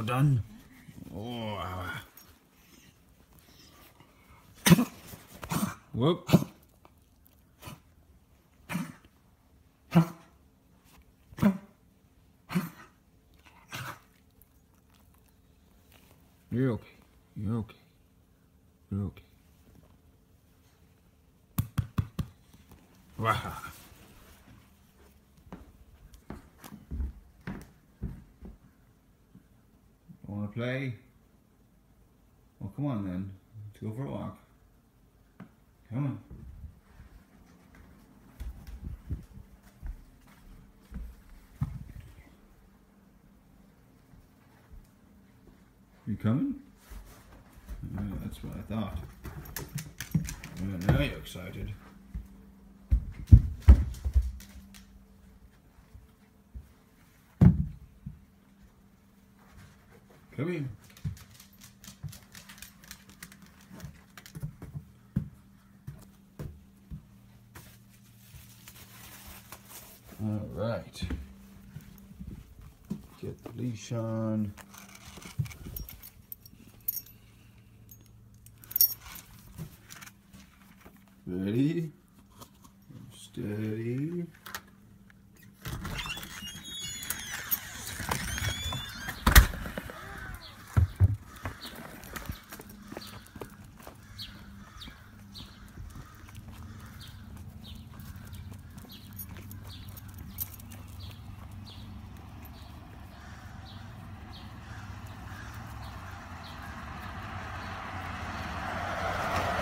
All done? Oh. Whoop. You're okay. You're okay. You're okay. Wow. Play? Well, come on then. Let's go for a walk. Come on. You coming? That's what I thought. Uh, now you're excited. Come in. All right. Get the leash on. Ready? Steady.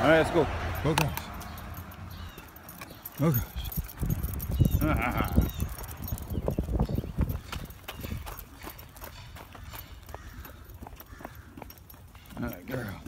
All right, let's go. Go, guys. Go, guys. Ah. All right, girl.